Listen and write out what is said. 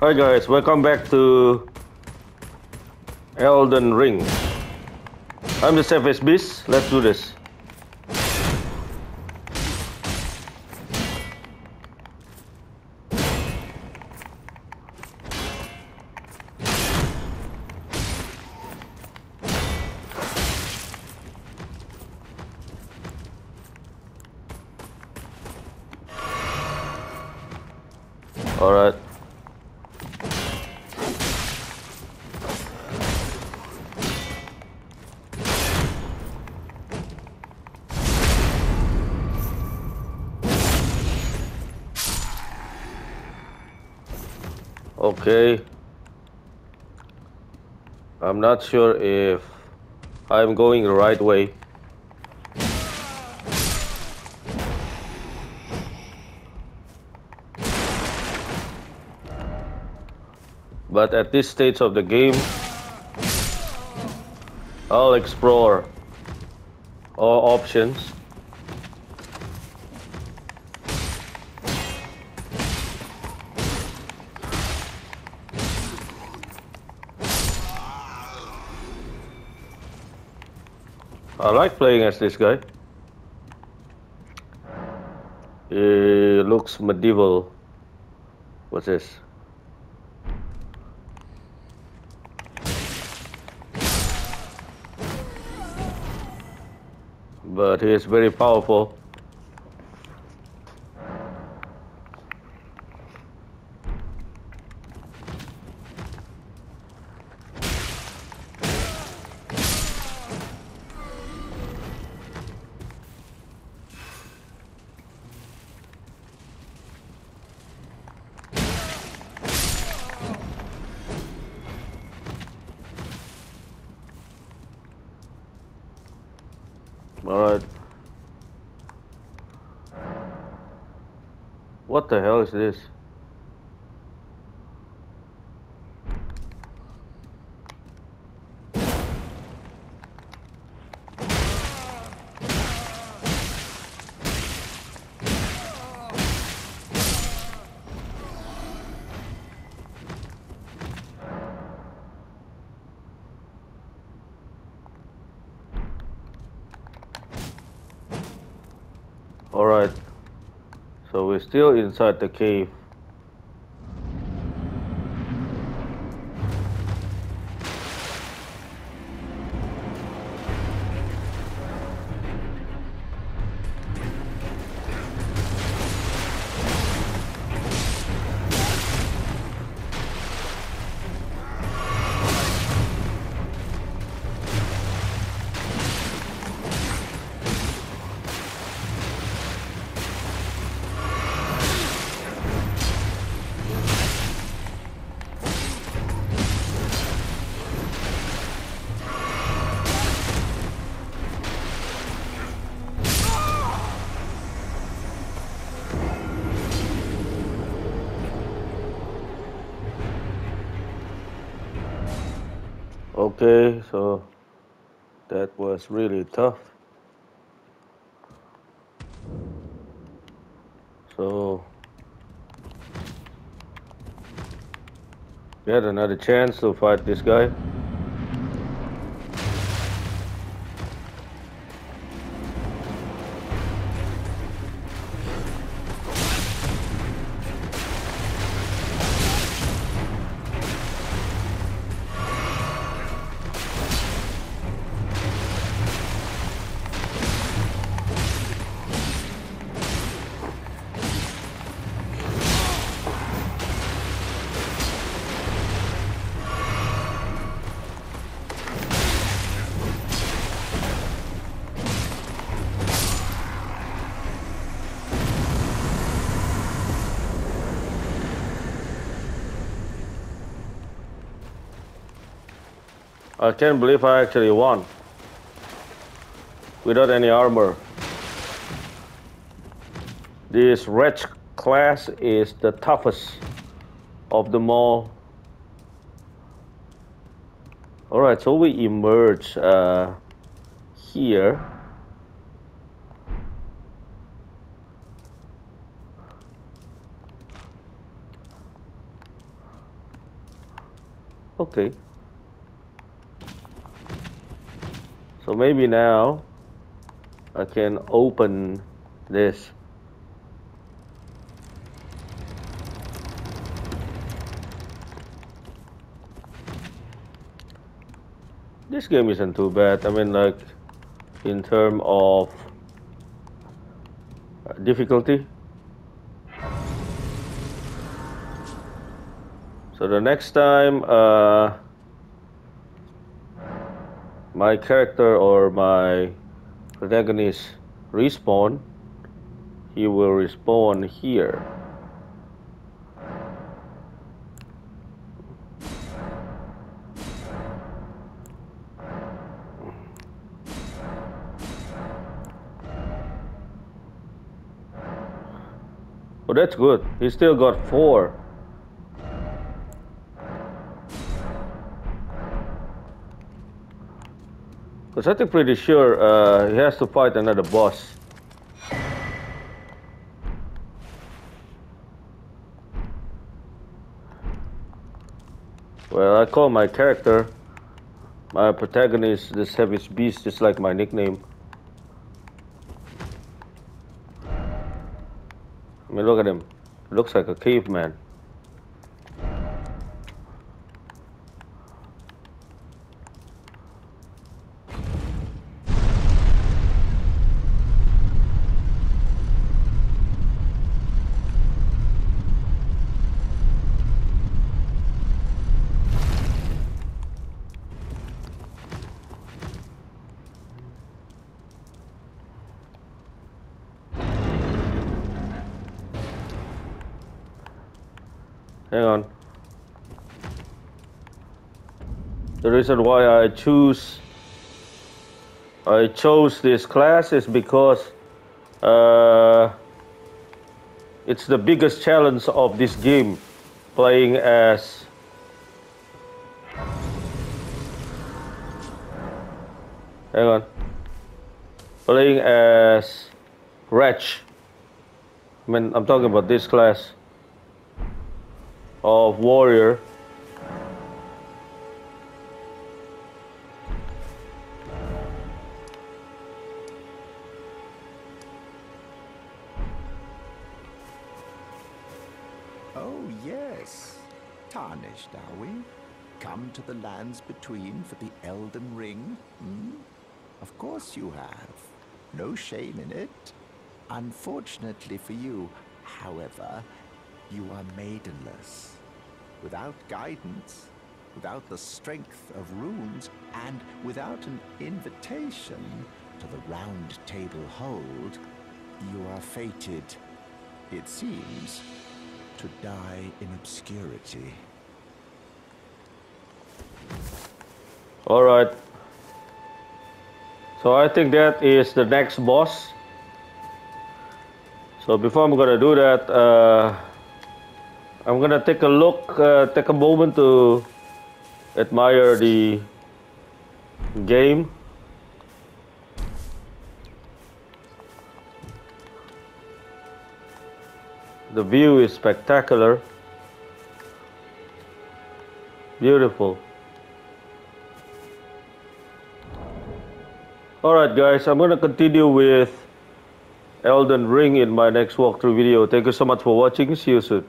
Hi guys, welcome back to Elden Ring. I'm the Savage Beast. Let's do this. All Okay. I'm not sure if I'm going the right way. But at this stage of the game, I'll explore all options. I like playing as this guy. He looks medieval. What's this? But he is very powerful. Alright. What the hell is this? Alright. So we're still inside the cave. Okay, so that was really tough. So get another chance to fight this guy. I can't believe I actually won without any armor. This wretch class is the toughest of them all. Alright, so we emerge uh, here. Okay. So maybe now I can open this. This game isn't too bad. I mean like in terms of difficulty. So the next time uh, my character or my protagonist respawn, he will respawn here. Oh, that's good. He still got four. I think pretty sure uh, he has to fight another boss. Well, I call my character, my protagonist, the Savage Beast, just like my nickname. I mean, look at him. Looks like a caveman. Hang on. The reason why I choose I chose this class is because uh, it's the biggest challenge of this game playing as hang on. Playing as Wretch I mean I'm talking about this class of warrior Oh, yes. Tarnished, are we? Come to the lands between for the Elden Ring? Hmm? Of course you have. No shame in it. Unfortunately for you, however, you are maidenless. Without guidance, without the strength of runes, and without an invitation to the Round Table Hold, you are fated, it seems, to die in obscurity. all right so I think that is the next boss so before I'm gonna do that uh, I'm gonna take a look uh, take a moment to admire the game the view is spectacular beautiful Alright guys, I'm gonna continue with Elden Ring in my next walkthrough video. Thank you so much for watching. See you soon.